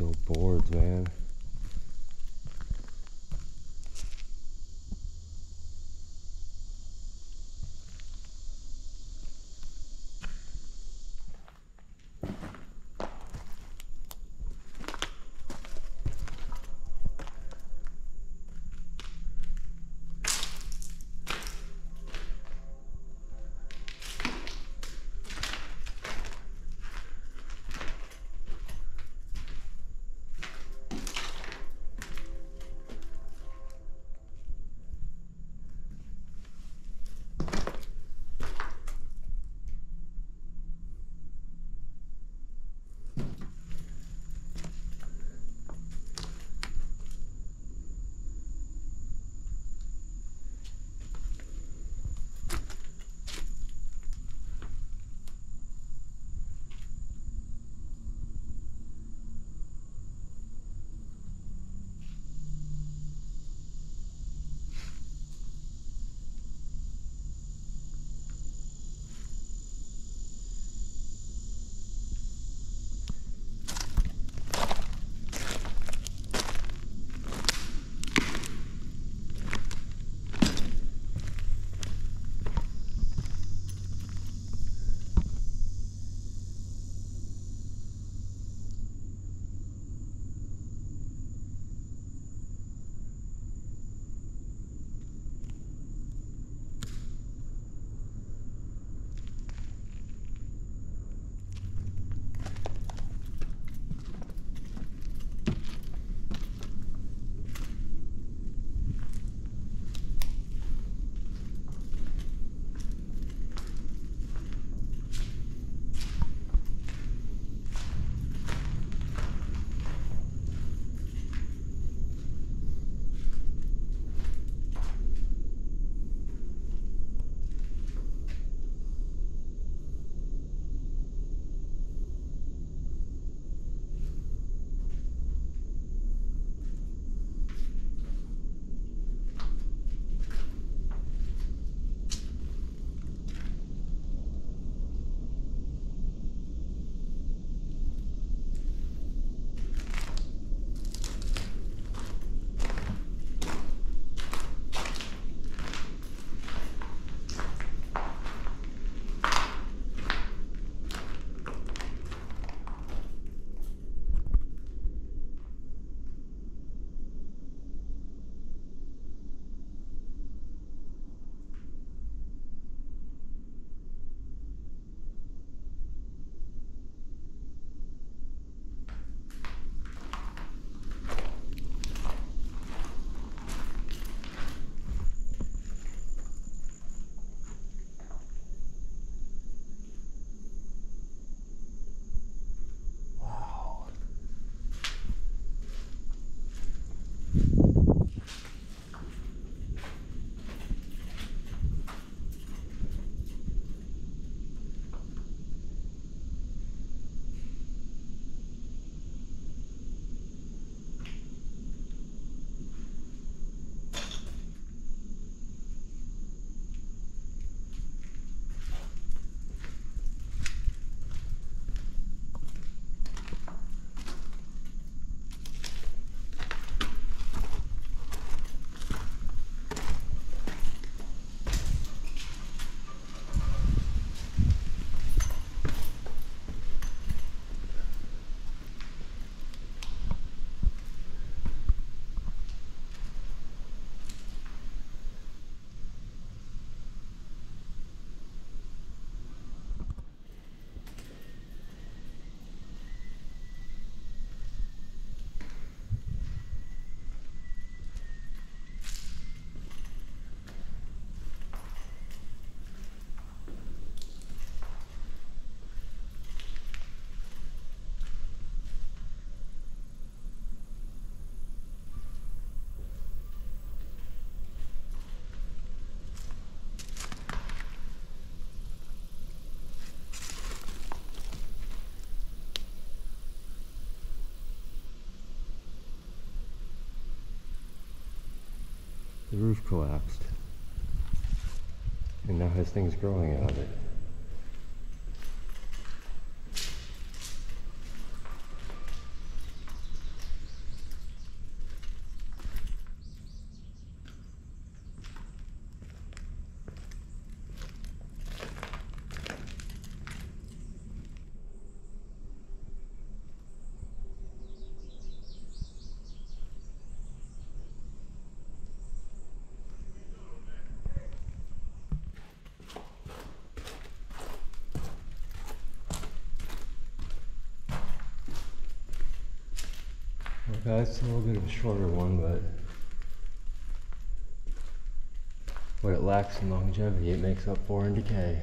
Old boards, man. The roof collapsed. And now has things growing out of it. It's a little bit of a shorter one, but what it lacks in longevity, it makes up for in decay.